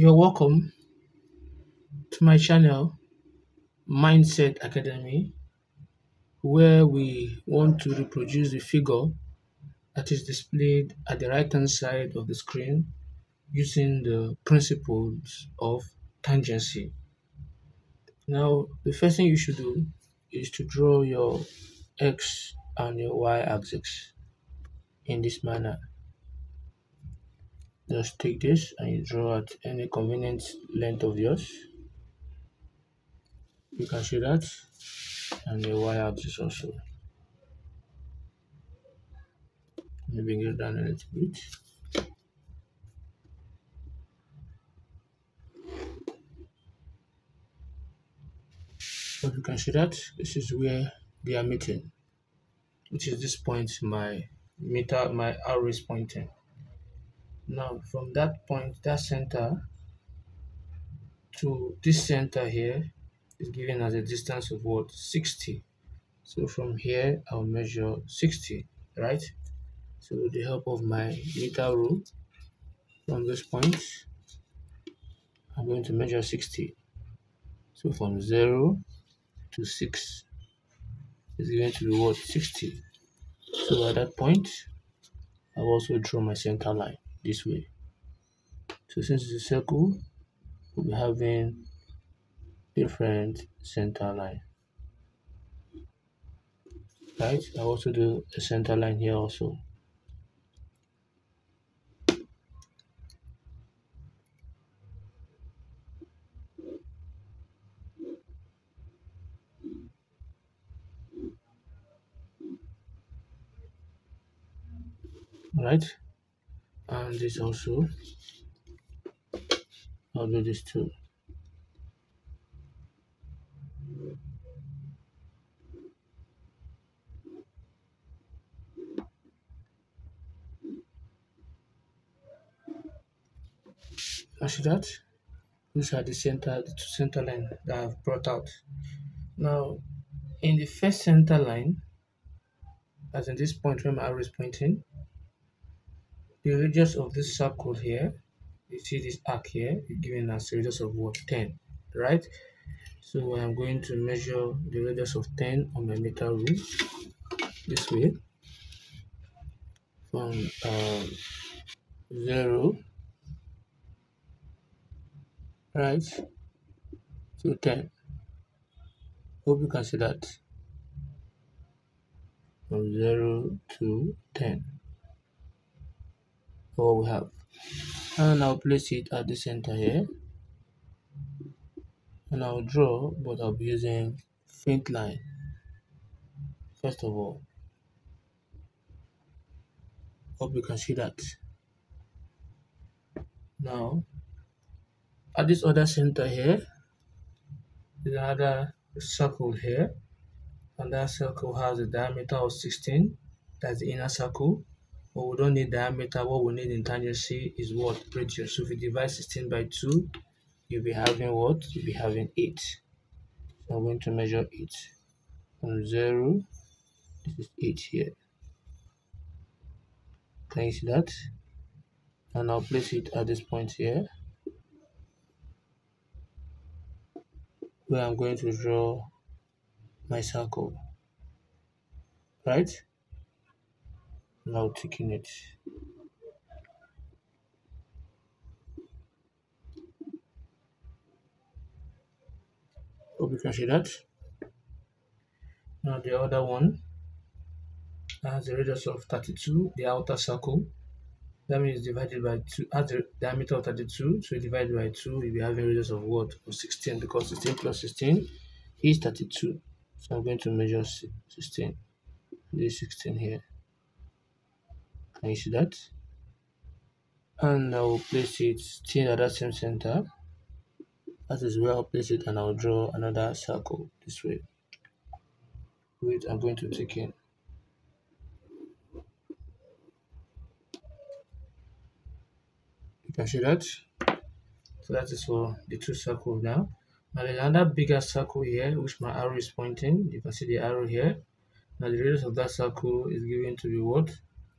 You're welcome to my channel, Mindset Academy, where we want to reproduce the figure that is displayed at the right hand side of the screen using the principles of tangency. Now, the first thing you should do is to draw your x and your y axis in this manner. Just take this and you draw at any convenient length of yours. You can see that and the y axis also. Let me bring it down a little bit. but you can see that this is where they are meeting, which is this point my meter my arrow is pointing. Now from that point, that center to this center here is given as a distance of what 60. So from here I'll measure 60, right? So with the help of my meter rule from this point, I'm going to measure 60. So from 0 to 6 is going to be what 60 so at that point I'll also draw my center line this way. So since it's a circle we'll be having different center line. Right? I'll also do a center line here also. Right and this also. I'll do this too. I see that these are the center the two center line that I've brought out. Now in the first center line as in this point where my arrow is pointing the radius of this circle here you see this arc here given as radius of what 10 right? So i'm going to measure the radius of 10 on my meter rule this way from um, 0 right to 10 hope you can see that. From 0 to 10 what we have and I'll place it at the center here. And I'll draw but I'll be using faint line. First of all hope you can see that. Now at this other center here there's another circle here. And that circle has a diameter of 16 that's the inner circle but we don't need diameter. What we need in tangency is what? Radius so if you divide 16 by 2 you'll be having what? You'll be having 8 so i'm going to measure 8 from 0 this is 8 here. Can you see that? And i'll place it at this point here where i'm going to draw my circle. Right now taking it. Hope you can see that now the other one has a radius of 32 the outer circle. That means divided by 2 has the diameter of 32 so divided by 2 you'll be having radius of what? Of 16 because 16 plus 16 is 32 so i'm going to measure 16 this 16 here you see that? And I will place it still at that same center. That is where I'll place it and I'll draw another circle this way. Wait, I'm going to take in. You can see that? So that is for the two circles now. Now there's another bigger circle here which my arrow is pointing. You can see the arrow here. Now the radius of that circle is given to be what?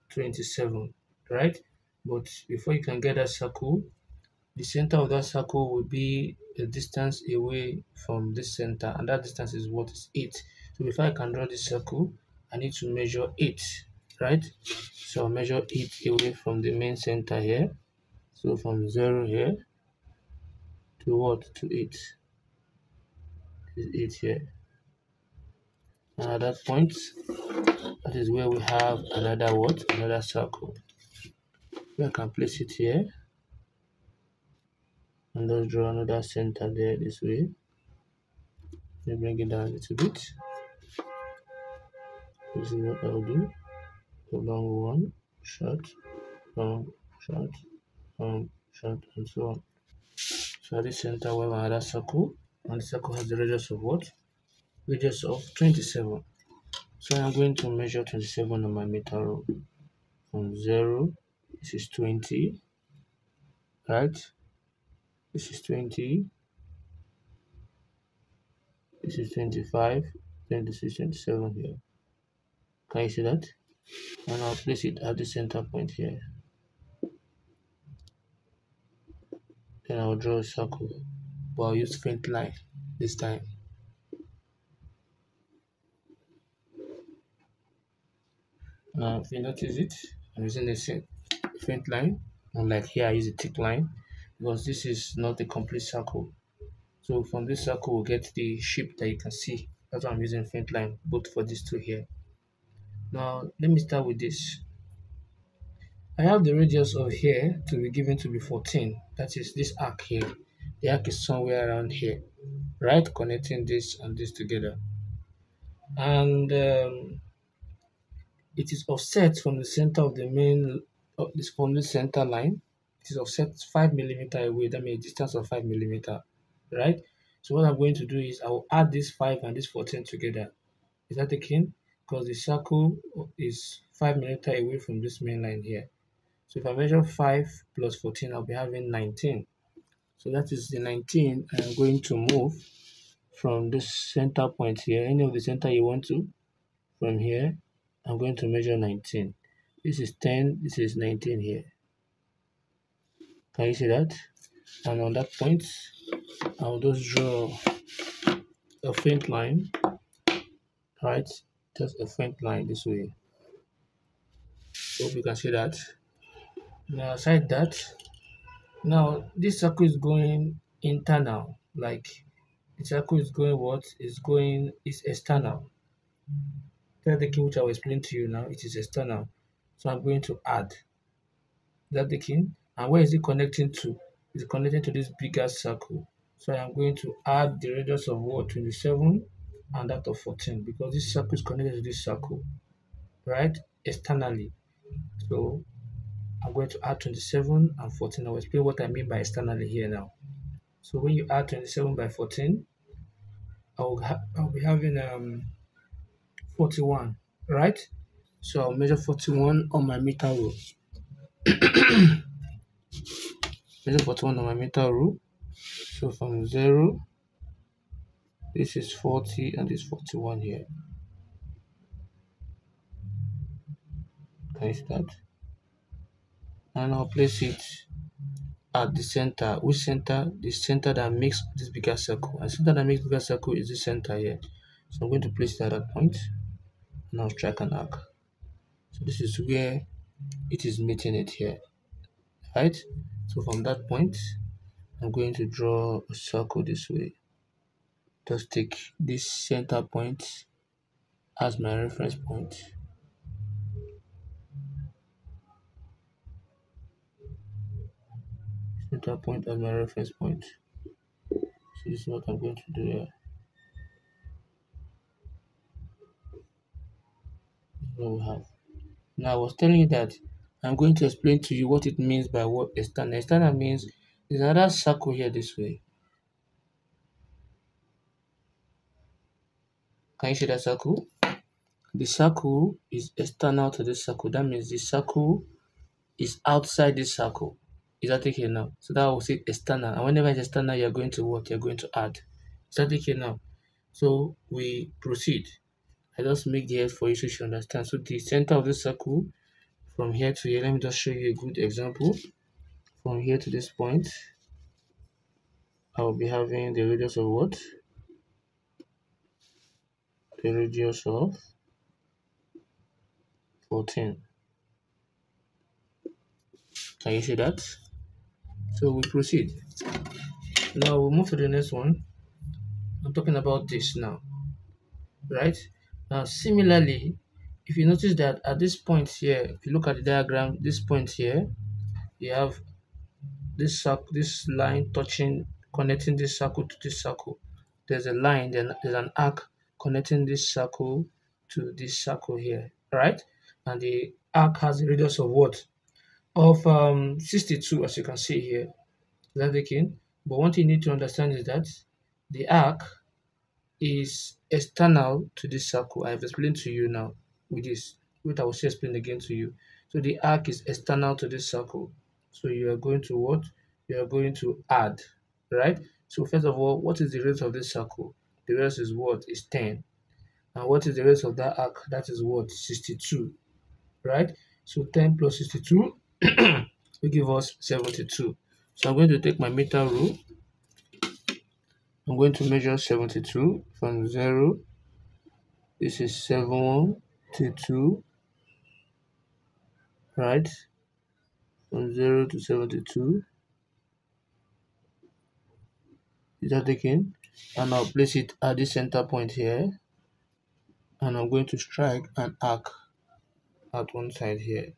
27 right? But before you can get that circle the center of that circle will be a distance away from this center and that distance is what is 8 so before I can draw this circle I need to measure 8 right? So I'll measure 8 away from the main center here. So from 0 here to what? To 8 is 8 here that point. That is where we have another what? Another circle. We can place it here. And let's draw another center there this way. Let me bring it down a little bit. This is what I'll do. Long one short long short long short and so on. So the center we have another circle. And the circle has the radius of what radius of 27 so I'm going to measure 27 on my meter from 0 this is 20 right? This is 20 this is 25 then this is 27 here. Can you see that? And I'll place it at the center point here. Then I'll draw a circle but I'll use faint line this time now if you notice it? I'm using the same faint line. Unlike here I use a thick line because this is not a complete circle. So from this circle we'll get the shape that you can see. That's why I'm using faint line both for these two here. Now let me start with this. I have the radius of here to be given to be 14 that is this arc here. The arc is somewhere around here right? Connecting this and this together. And um, it is offset from the center of the main uh, this from the center line. It is offset 5 millimeter away that means a distance of 5 millimeter right? So what i'm going to do is i will add this 5 and this 14 together. Is that the king because the circle is 5 millimeter away from this main line here. So if i measure 5 plus 14 i'll be having 19 so that is the 19 i'm going to move from this center point here. Any of the center you want to from here i'm going to measure 19 this is 10 this is 19 here. Can you see that? And on that point I'll just draw a faint line right? Just a faint line this way. Hope you can see that. Now aside that now this circle is going internal like the circle is going what? Is going is external that's the key which I'll explain to you now it is external so I'm going to add that the key and where is it connecting to? It's connecting to this bigger circle. So I am going to add the radius of what 27 and that of 14 because this circle is connected to this circle, right? Externally. So I'm going to add 27 and 14. I'll explain what I mean by externally here now. So when you add 27 by 14, I'll, I'll be having um 41, right? So I'll measure 41 on my meter rule. measure 41 on my meter rule. So from 0 this is 40 and this 41 here. Can you see that? And I'll place it at the center. Which center? The center that makes this bigger circle. And center that makes bigger circle is the center here. So I'm going to place it at that point I'll strike an arc so this is where it is meeting it here right? So from that point I'm going to draw a circle this way. Just take this center point as my reference point. Center point as my reference point. So this is what I'm going to do here what we have now I was telling you that I'm going to explain to you what it means by what external. External means there's another circle here this way. Can you see that circle? The circle is external to this circle. That means the circle is outside this circle. Is that okay now? So that will say external. And whenever it's external, you're going to what? You're going to add. Is that okay now? So we proceed. I just make the head for you so you understand. So the center of the circle from here to here let me just show you a good example from here to this point I will be having the radius of what? The radius of 14. Can you see that? So we proceed. Now we'll move to the next one. I'm talking about this now. Right? Now similarly, if you notice that at this point here, if you look at the diagram, this point here, you have this circle, this line touching, connecting this circle to this circle. There's a line, then there's an arc connecting this circle to this circle here, right? And the arc has a radius of what? Of um, 62, as you can see here. Is that the But one thing you need to understand is that the arc is external to this circle. I've explained to you now with this, which I will explain again to you. So the arc is external to this circle. So you are going to what? You are going to add, right? So first of all, what is the radius of this circle? The radius is what? Is 10. And what is the radius of that arc? That is what? 62, right? So 10 plus 62 will give us 72. So I'm going to take my meter rule. I'm going to measure 72 from 0. This is 72, right? From 0 to 72. Is that taken? And I'll place it at the center point here. And I'm going to strike an arc at one side here.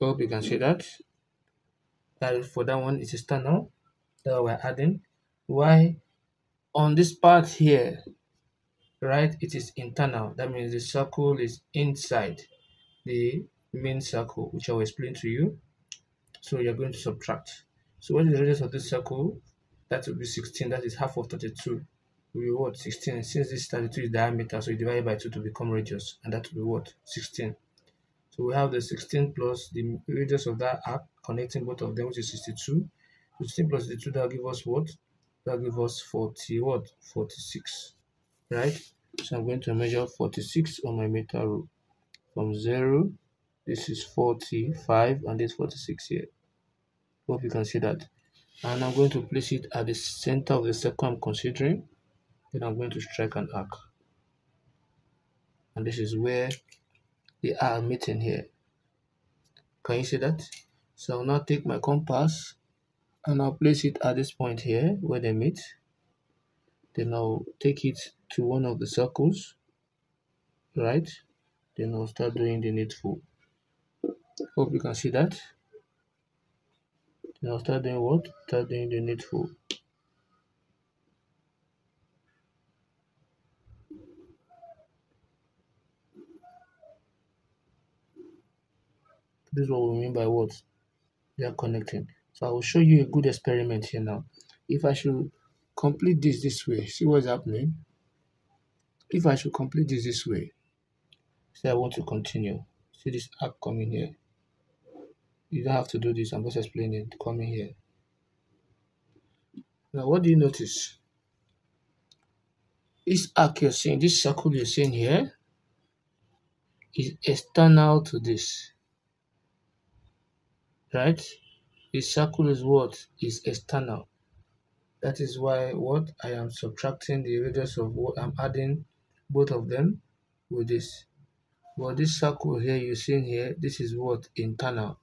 hope you can see that that for that one it's external that we're adding. Why? On this part here right it is internal. That means the circle is inside the main circle which i will explain to you. So you're going to subtract. So what is the radius of this circle? That will be 16 that is half of 32 will be what? 16 since this 32 is diameter so you divide by 2 to become radius and that will be what? 16 so we have the 16 plus the radius of that arc connecting both of them, which is 62. 16 plus 62, that'll give us what? That'll give us 40, what? 46, right? So I'm going to measure 46 on my meter rule. From 0, this is 45, and this 46 here. Hope you can see that. And I'm going to place it at the center of the circle I'm considering. Then I'm going to strike an arc. And this is where they are meeting here. Can you see that? So I'll now take my compass and I'll place it at this point here where they meet. Then I'll take it to one of the circles, right? Then I'll start doing the needful. Hope you can see that. Then I'll start doing what? Start doing the needful. This is what we mean by what? They are connecting. So I will show you a good experiment here now. If I should complete this this way, see what's happening? If I should complete this this way, say I want to continue. See this arc coming here. You don't have to do this. I'm just explaining. Coming here. Now, what do you notice? This arc you're seeing, this circle you're seeing here, is external to this right? The circle is what? Is external. That is why what? I am subtracting the radius of what I'm adding both of them with this. But this circle here you see here, this is what? Internal.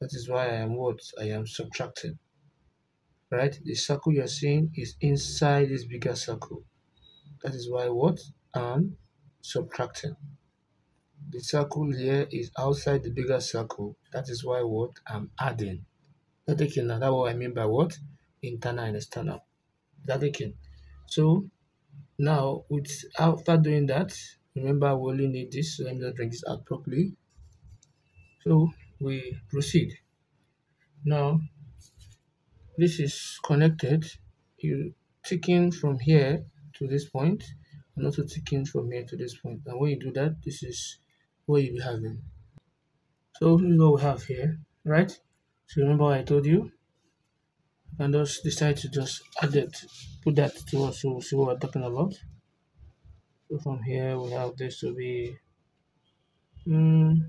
That is why I am what? I am subtracting. Right? The circle you're seeing is inside this bigger circle. That is why what? I'm subtracting. The circle here is outside the bigger circle. That is why what I'm adding. That taking now. That's what I mean by what? Internal and external. That taking. So now with after doing that, remember we only need this. So let me just bring this out properly. So we proceed. Now this is connected. You taking from here to this point and also taking from here to this point. And when you do that, this is what you be having. So this is what we have here, right? So remember I told you? And just decide to just add it, put that to us so we'll see what we're talking about. So from here we have this to be um,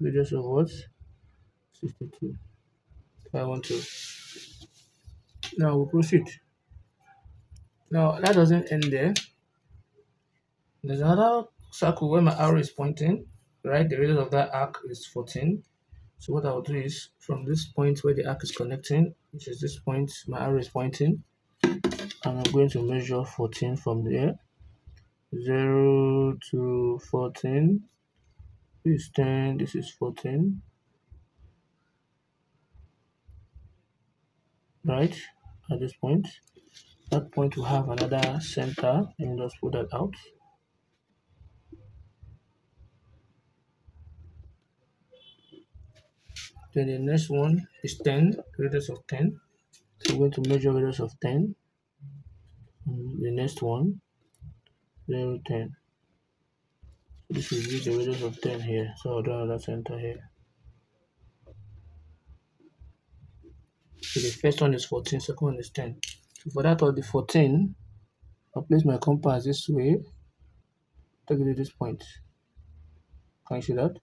radius of what 62 if I want to now we'll proceed now that doesn't end there. There's another circle where my arrow is pointing right? The radius of that arc is 14 so what I'll do is from this point where the arc is connecting which is this point my arrow is pointing and I'm going to measure 14 from there. 0 to 14 this is 10 this is 14 right at this point that point we have another center and just put that out then the next one is 10 radius of 10 so we're going to measure radius of 10 mm, the next one 0 10 this will be the radius of 10 here. So I'll draw another center here. So the first one is 14 second one is 10 so for that of the 14 I'll place my compass this way. Take it to this point. Can you see that?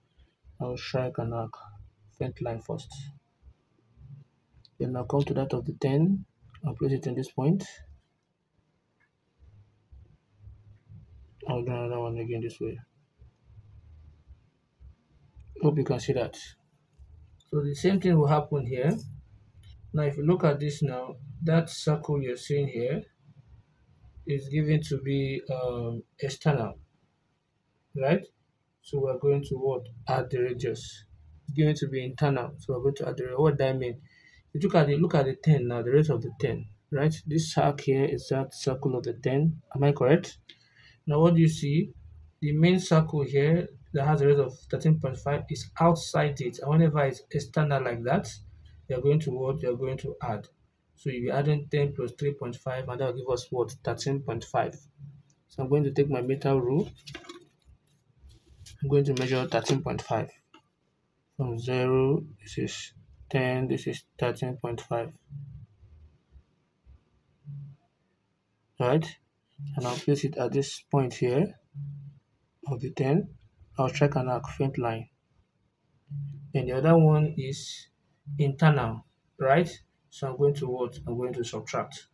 I'll strike an arc. Faint line first. Then I'll come to that of the 10 I'll place it in this point. I'll do another one again this way. Hope you can see that. So the same thing will happen here now if you look at this now that circle you're seeing here is given to be um, external right? So we're going to what? Add the radius. It's given to be internal so we're going to add the what that mean? You look at the look at the 10 now the rate of the 10 right? This arc here is that circle of the 10 am i correct? Now what do you see? The main circle here that has a rate of 13.5 is outside it. And whenever it's external like that you're going to what you're going to add. So you'll be adding 10 plus 3.5 and that will give us what? 13.5 so i'm going to take my meter rule. I'm going to measure 13.5 from 0 this is 10 this is 13.5 right and I'll place it at this point here of the 10 I'll strike an arc faint line. And the other one is internal right? So I'm going to what? I'm going to subtract.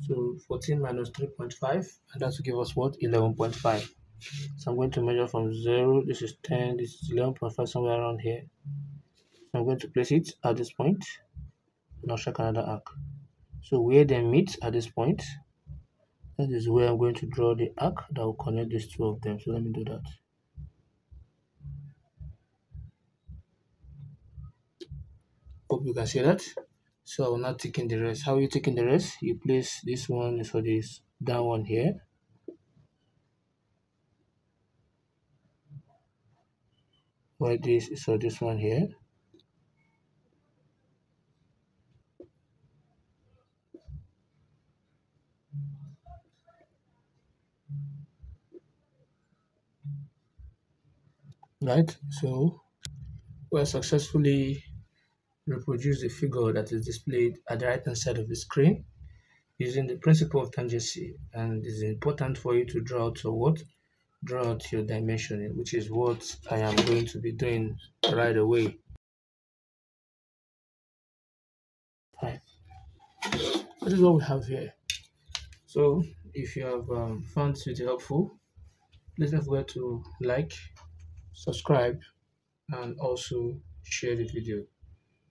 So 14 minus 3.5 and that will give us what? 11.5 so I'm going to measure from 0 this is 10 this is 11.5 somewhere around here. So I'm going to place it at this point. Now check another arc. So where they meet at this point that is where I'm going to draw the arc that will connect these two of them. So let me do that hope you can see that so I will not taking the rest how you taking the rest you place this one so this down one here. While this is for this one here? Right? So we're successfully reproduced the figure that is displayed at the right hand side of the screen using the principle of tangency. And it's important for you to draw out what draw out your dimensioning which is what I am going to be doing right away. Right. this is what we have here. So if you have um, found it helpful please don't forget to like subscribe and also share the video